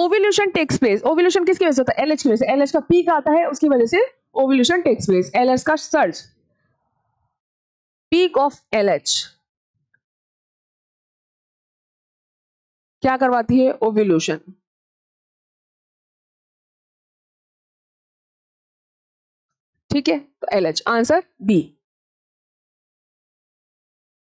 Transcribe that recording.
Ovulation takes place ovulation किसकी वजह से होता है? एलएच की वजह से. एलएच का पीक आता है, उसकी वजह से ओवल्यूशन टेक्स प्लेस एलएच का सर्च पीक ऑफ़ एलएच क्या करवाती है? ओवल्यूशन ठीक है? तो एलएच आंसर बी